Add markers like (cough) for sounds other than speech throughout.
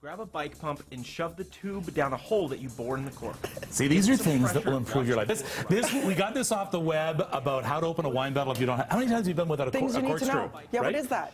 Grab a bike pump and shove the tube down a hole that you bore in the cork. See, these are things that will improve your life. This, this, we got this off the web about how to open a wine bottle if you don't have. How many times have you been without a, Things cor- you a need to know. corkscrew? Yeah, right? what is that?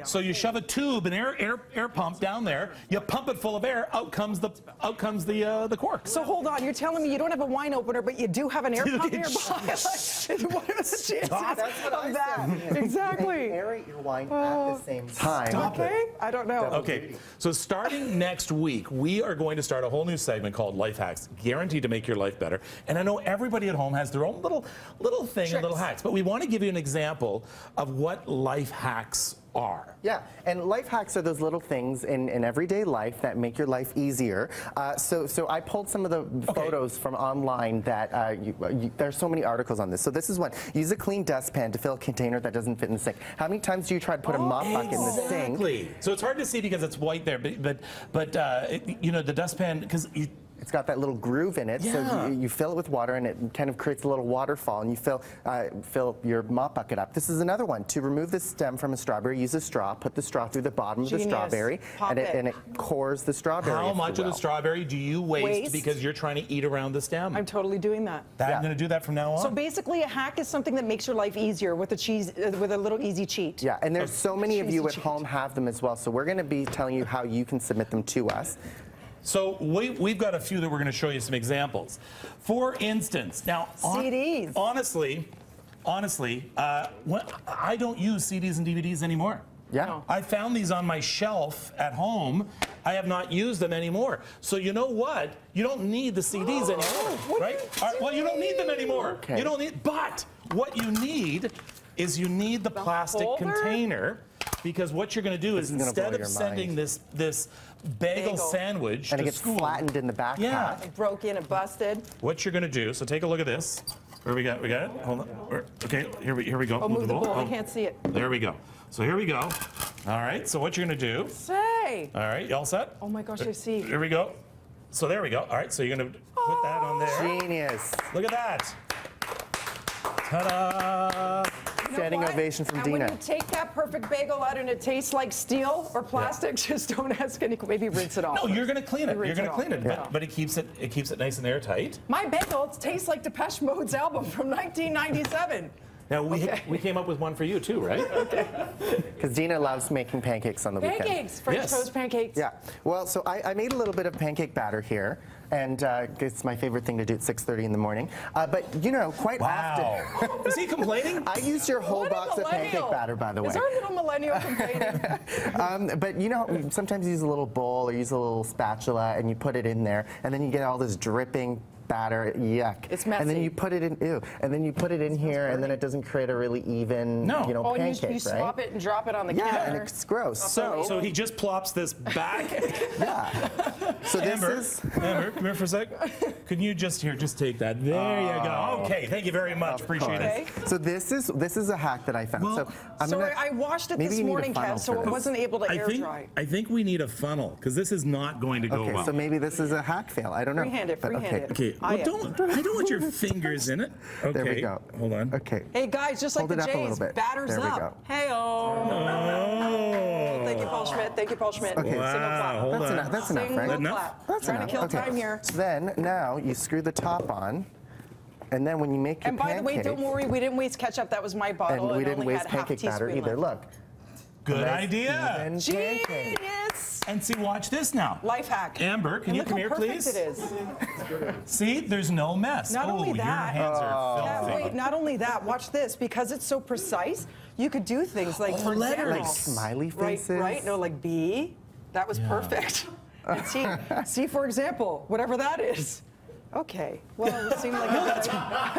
Shove the tube down. So you shove a tube, an air air air pump down there. You pump it full of air. Out comes the out comes the uh, the cork. So hold on, you're telling me you don't have a wine opener, but you do have an air pump it's- (laughs) nearby? Like, what are the chances That's what I of that? said. Exactly. And aerate your wine at the same time. Okay, I don't know. Okay, so starting (coughs) next week, we are going to start a whole new segment called Life Hacks, guaranteed to make your life better. And I know everybody at home has their own little little thing and little Tricks. hacks, but we want to give you an example of what life hacks are. Yeah, and life hacks are those little things in, in everyday life that make your life easier. Uh, so, so I pulled some of the photos from online that uh, you, uh, you, there's so many articles on this. So this is one: use a clean dustpan to fill a container that doesn't fit in the sink. How many times do you try to put a mop bucket in the sink? Exactly. So it's hard to see because it's white there, but but, but uh, it, you know the dustpan because you. It's got that little groove in it, Yeah. so you, you fill it with water, and it kind of creates a little waterfall, and you fill uh, fill your mop bucket up. This is another one. To remove the stem from a strawberry, use a straw. Put the straw through the bottom of the strawberry, and it, it. and it cores the strawberry. How much of the strawberry do you waste, Waste? because you're trying to eat around the stem? I'm totally doing that. That- Yeah. I'm going to do that from now on. So basically, a hack is something that makes your life easier with a cheese, uh, with a little easy cheat. Yeah, and there's so many of you at cheesy home have them as well. So we're going to be telling you how you can submit them to us. So we, we've got a few that we're going to show you some examples. For instance, now hon- CDs. honestly, honestly, uh, when, I don't use CDs and DVDs anymore. Yeah. No. I found these on my shelf at home. I have not used them anymore. So you know what? You don't need the CDs anymore, what right? do you All right, Well, you don't need them anymore. Okay. You don't need. But what you need is you need the plastic holder? container because what you're going to do is is instead of sending mind. this this bagel, Bagel. sandwich And it gets school, flattened in the backpack. Yeah. It broke in, and busted. what you're going to do? So take a look at this. Where we got? We got it. Hold on. Where- okay, here we here we go. Oh, move the bowl. I Oh, can't see it. There we go. So here we go. All right. So what you're going to do? Say. All right. You all set? Oh my gosh, I see. Here we go. So there we go. All right. So you're going to put that on there. Genius. Look at that. Ta-da! You know Standing ovation from and Dina. when you take that perfect bagel out and it tastes like steel or plastic, (laughs) just don't ask any. Maybe rinse it off. No, you're going to clean it. Rinse You're gonna off. clean it, Yeah. but, but it keeps it it keeps it nice and airtight. My bagel tastes like Depeche Mode's album from 1997. Now we Okay. we came up with one for you too, right? (laughs) Because Dina loves making pancakes on the weekend. Pancakes, French Yes. toast pancakes. Yeah. Well, so I, I made a little bit of pancake batter here, and uh, it's my favorite thing to do at 6:30 in the morning. Uh, but you know, quite Wow. often. (laughs) Is he complaining? (laughs) I used your whole What box of pancake batter, by the way. Is our little millennial (laughs) complaining? Um, but you know, sometimes you use a little bowl or use a little spatula and you put it in there, and then you get all this dripping batter. Yuck. It's messy. And then you put it in. Ew. And then you put it in here, and then it doesn't create a really even, No. you know, oh, and you, pancake, you right? swap it and drop it on the Yeah, counter. and it's gross. So, So, so he just plops this back. (laughs) Yeah. So this Amber, is. Amber, come here for a sec. Can you just here, just take that? There you go. Ah. Okay, thank you very much. Appreciate Okay. it. So this is this is a hack that I found. Well, so I'm so gonna, I I washed it this you need a morning, funnel Kev, so it wasn't able to I air think dry. I think we need a funnel because this is not going to go Okay, well. so maybe this is a hack fail. I don't know. Freehand it, freehand okay. it. okay, I Oh, well, am. don't I don't want your fingers in it. Okay, (laughs) There we go. Hold on. Okay. Hey guys, just like Hold the it up Jays, batters There we up. go. Hey oh. Oh. Thank you, Paul Schmidt. Thank you, Paul Schmidt. Okay. Single Wow, clap. hold That's on. enough. That's enough, Single right? Enough? clap. That's Trying enough. to kill okay. time here. So then now you screw the top on, and then when you make your And by the way, don't worry, we didn't waste ketchup. That was my bottle. and we didn't only waste pancake batter either. Look. Good Nice idea. even. Genius! And see, watch this now. Life hack. Amber, can And you look come how here, perfect please? It is. (laughs) See, there's no mess. Not oh, only that- your hands are Yeah, filthy. wait, not only that, watch this. Because it's so precise, you could do things like, oh, for letters. example, Like smiley faces. right? No, like B. That was perfect. (laughs) And see, see, for example, whatever that is. Okay. Well, it seemed like (laughs)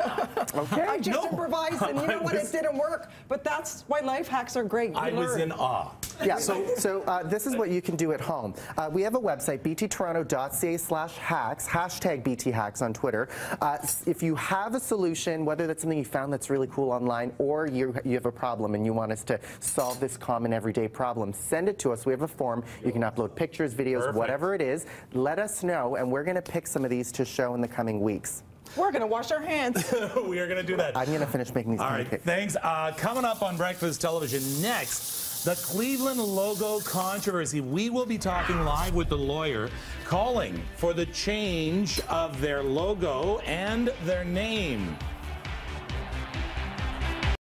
Okay. I just No. improvised, and you (laughs) know what? It didn't work. But that's why life hacks are great. You I was in awe. Yeah, so, so uh, this is what you can do at home. Uh, we have a website, bttoronto.ca slash hacks, hashtag bthacks on Twitter. Uh, if you have a solution, whether that's something you found that's really cool online or you, you have a problem and you want us to solve this common everyday problem, send it to us. We have a form. You can upload pictures, videos, Perfect. whatever it is. Let us know, and we're going to pick some of these to show in the coming weeks. We're going to wash our hands. (laughs) we are going to do that. I'm going to finish making these All right, cakes. thanks. Uh, coming up on Breakfast Television next, the Cleveland logo controversy. We will be talking live with the lawyer calling for the change of their logo and their name.